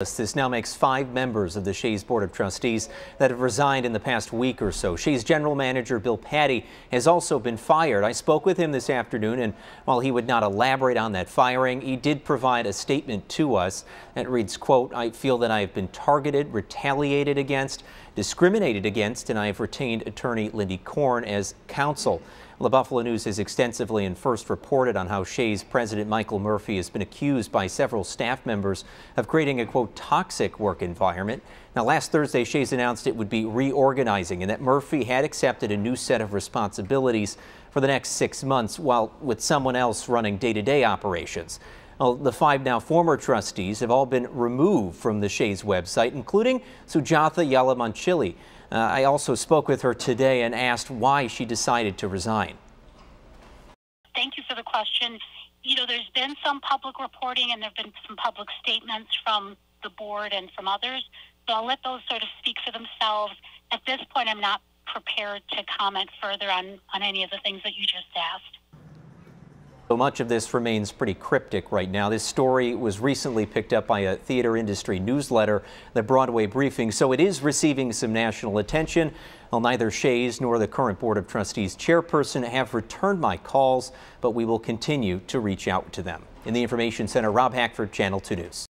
This now makes five members of the Shea's Board of Trustees that have resigned in the past week or so. Shea's General Manager Bill Patty has also been fired. I spoke with him this afternoon, and while he would not elaborate on that firing, he did provide a statement to us that reads, quote, I feel that I have been targeted, retaliated against, discriminated against, and I have retained attorney Lindy Korn as counsel. The Buffalo News has extensively and first reported on how Shea's President Michael Murphy has been accused by several staff members of creating a, quote, toxic work environment. Now, last Thursday, Shea's announced it would be reorganizing and that Murphy had accepted a new set of responsibilities for the next six months while with someone else running day-to-day -day operations. Well, the five now former trustees have all been removed from the Shea's website, including Sujatha Yalamanchili. Uh, I also spoke with her today and asked why she decided to resign. Thank you for the question. You know, there's been some public reporting and there have been some public statements from the board and from others. So I'll let those sort of speak for themselves. At this point, I'm not prepared to comment further on, on any of the things that you just asked. So much of this remains pretty cryptic right now. This story was recently picked up by a theater industry newsletter, the Broadway Briefing, so it is receiving some national attention. Well, neither Shea's nor the current Board of Trustees chairperson have returned my calls, but we will continue to reach out to them. In the Information Center, Rob Hackford, Channel 2 News.